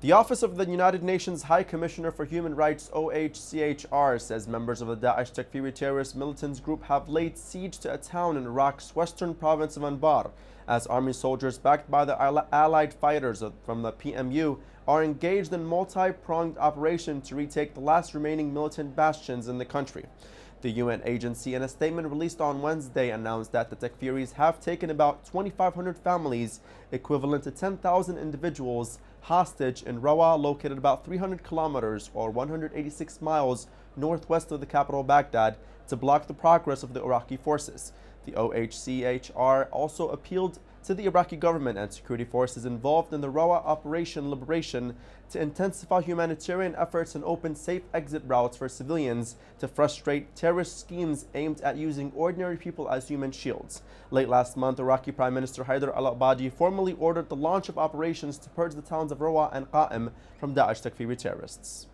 The Office of the United Nations High Commissioner for Human Rights, OHCHR, says members of the Daesh Takfiri terrorist militants group have laid siege to a town in Iraq's western province of Anbar, as army soldiers backed by the allied fighters from the PMU are engaged in multi-pronged operation to retake the last remaining militant bastions in the country. The UN agency, in a statement released on Wednesday, announced that the Takfiris have taken about 2,500 families, equivalent to 10,000 individuals, hostage in Rawah, located about 300 kilometers or 186 miles northwest of the capital Baghdad, to block the progress of the Iraqi forces. The OHCHR also appealed to the Iraqi government and security forces involved in the Rawah Operation Liberation to intensify humanitarian efforts and open safe exit routes for civilians to frustrate terrorist schemes aimed at using ordinary people as human shields. Late last month, Iraqi Prime Minister Haider al-Abadi formally ordered the launch of operations to purge the towns of Rawah and Qa'im from Daesh Takfiri terrorists.